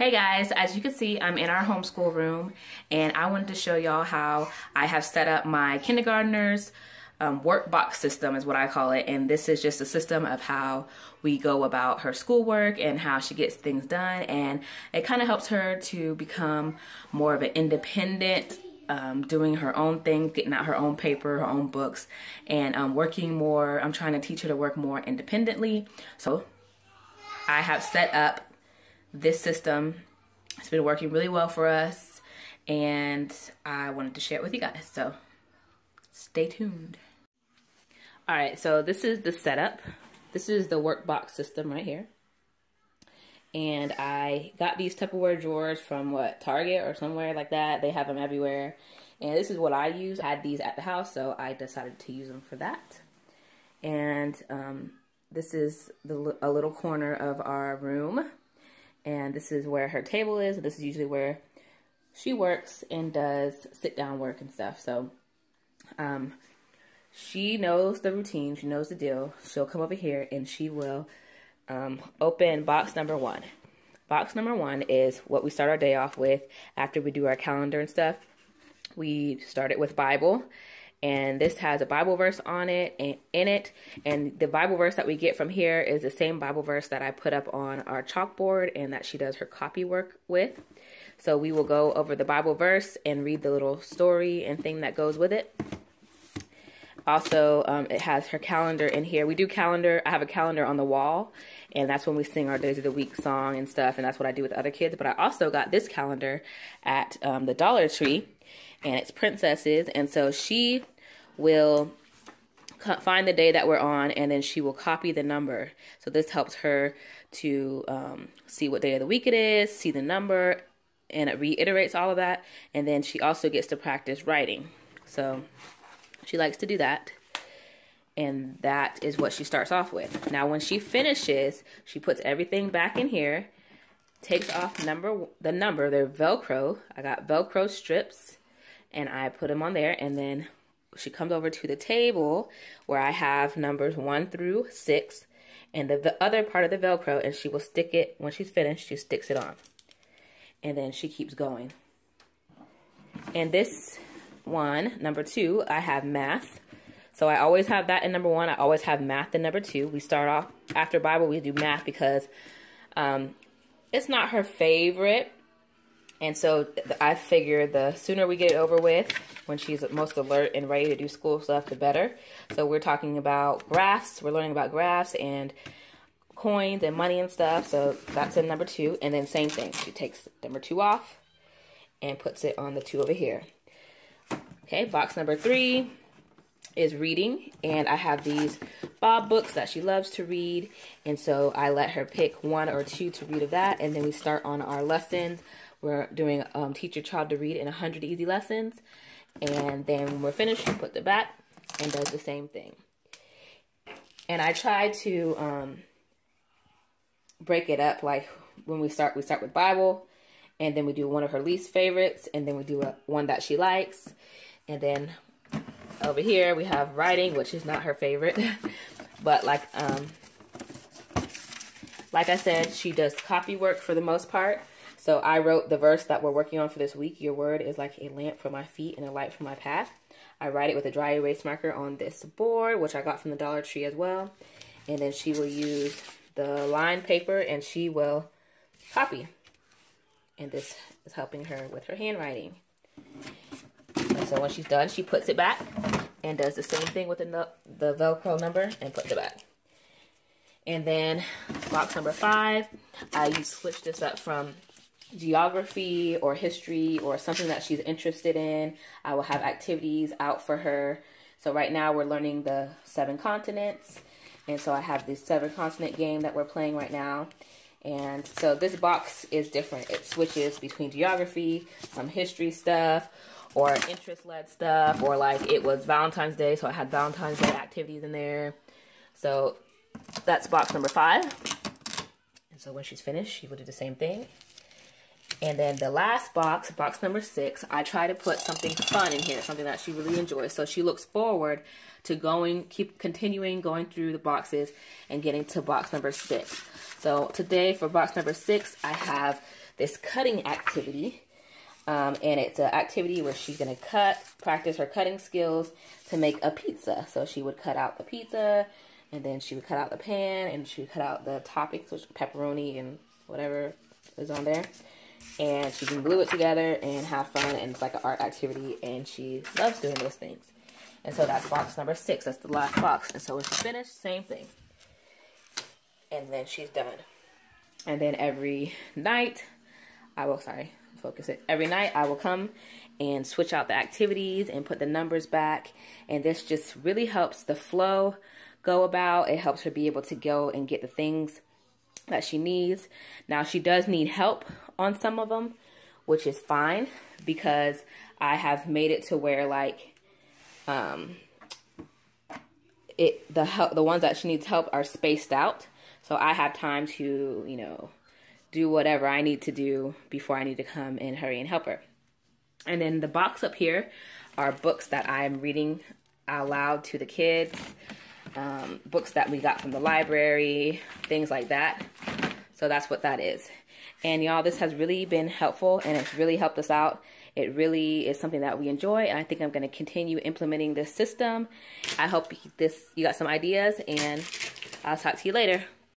Hey guys, as you can see, I'm in our homeschool room and I wanted to show y'all how I have set up my kindergartners um, workbox system is what I call it. And this is just a system of how we go about her schoolwork and how she gets things done. And it kind of helps her to become more of an independent um, doing her own thing, getting out her own paper, her own books, and um, working more. I'm trying to teach her to work more independently. So I have set up this system. It's been working really well for us and I wanted to share it with you guys. So stay tuned. All right, so this is the setup. This is the workbox system right here. And I got these Tupperware drawers from what, Target or somewhere like that. They have them everywhere. And this is what I use. I had these at the house, so I decided to use them for that. And um, this is the, a little corner of our room and this is where her table is. This is usually where she works and does sit down work and stuff. So um, she knows the routine. She knows the deal. She'll come over here and she will um, open box number one. Box number one is what we start our day off with after we do our calendar and stuff. We start it with Bible and this has a Bible verse on it and in it. And the Bible verse that we get from here is the same Bible verse that I put up on our chalkboard and that she does her copy work with. So we will go over the Bible verse and read the little story and thing that goes with it. Also, um, it has her calendar in here. We do calendar. I have a calendar on the wall, and that's when we sing our Days of the Week song and stuff, and that's what I do with other kids. But I also got this calendar at um, the Dollar Tree, and it's princesses. And so she will find the day that we're on and then she will copy the number. So this helps her to um, see what day of the week it is, see the number, and it reiterates all of that. And then she also gets to practice writing. So she likes to do that. And that is what she starts off with. Now when she finishes, she puts everything back in here, takes off number the number, they're Velcro. I got Velcro strips and I put them on there and then she comes over to the table where I have numbers one through six and the, the other part of the Velcro and she will stick it, when she's finished, she sticks it on. And then she keeps going. And this one, number two, I have math. So I always have that in number one. I always have math in number two. We start off after Bible, we do math because um, it's not her favorite and so I figure the sooner we get it over with, when she's most alert and ready to do school stuff, the better. So we're talking about graphs. We're learning about graphs and coins and money and stuff. So that's in number two. And then same thing. She takes number two off and puts it on the two over here. Okay, box number three is reading. And I have these Bob books that she loves to read. And so I let her pick one or two to read of that. And then we start on our lessons we're doing um, Teach Your Child to Read in 100 Easy Lessons. And then when we're finished, she puts it back and does the same thing. And I try to um, break it up like when we start, we start with Bible, and then we do one of her least favorites, and then we do a, one that she likes. And then over here we have writing, which is not her favorite. but like um, like I said, she does copy work for the most part. So I wrote the verse that we're working on for this week. Your word is like a lamp for my feet and a light for my path. I write it with a dry erase marker on this board, which I got from the Dollar Tree as well. And then she will use the line paper and she will copy. And this is helping her with her handwriting. And so when she's done, she puts it back and does the same thing with the, the Velcro number and puts it back. And then box number five, I switched this up from geography or history or something that she's interested in. I will have activities out for her. So right now we're learning the seven continents. And so I have this seven continent game that we're playing right now. And so this box is different. It switches between geography, some history stuff, or interest-led stuff, or like it was Valentine's Day, so I had Valentine's Day activities in there. So that's box number five. And so when she's finished, she will do the same thing And then the last box, box number six, I try to put something fun in here, something that she really enjoys. So she looks forward to going, keep continuing going through the boxes and getting to box number six. So today for box number six, I have this cutting activity. Um, and it's an activity where she's going to cut, practice her cutting skills to make a pizza. So she would cut out the pizza, and then she would cut out the pan, and she would cut out the toppings, which pepperoni and whatever is on there. And she can glue it together and have fun, and it's like an art activity, and she loves doing those things. And so that's box number six. That's the last box. And so when she's finished, same thing. And then she's done. And then every night, I will, sorry, focus it. Every night I will come and switch out the activities and put the numbers back. And this just really helps the flow go about. It helps her be able to go and get the things that she needs. Now she does need help on some of them, which is fine because I have made it to where like um it the help the ones that she needs help are spaced out. So I have time to, you know, do whatever I need to do before I need to come and hurry and help her. And then the box up here are books that I'm reading out loud to the kids, um, books that we got from the library, things like that. So that's what that is. And y'all, this has really been helpful and it's really helped us out. It really is something that we enjoy and I think I'm going to continue implementing this system. I hope this you got some ideas and I'll talk to you later.